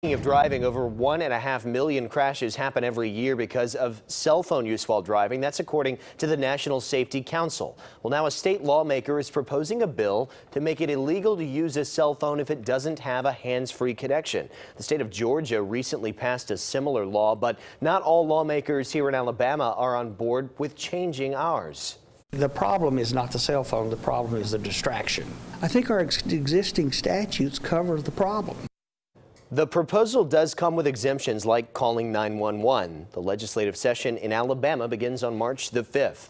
Speaking of driving, over one and a half million crashes happen every year because of cell phone use while driving. That's according to the National Safety Council. Well, now a state lawmaker is proposing a bill to make it illegal to use a cell phone if it doesn't have a hands-free connection. The state of Georgia recently passed a similar law, but not all lawmakers here in Alabama are on board with changing ours. The problem is not the cell phone, the problem is the distraction. I think our ex- existing statutes cover the problem. The proposal does come with exemptions like calling 911. The legislative session in Alabama begins on March the 5th.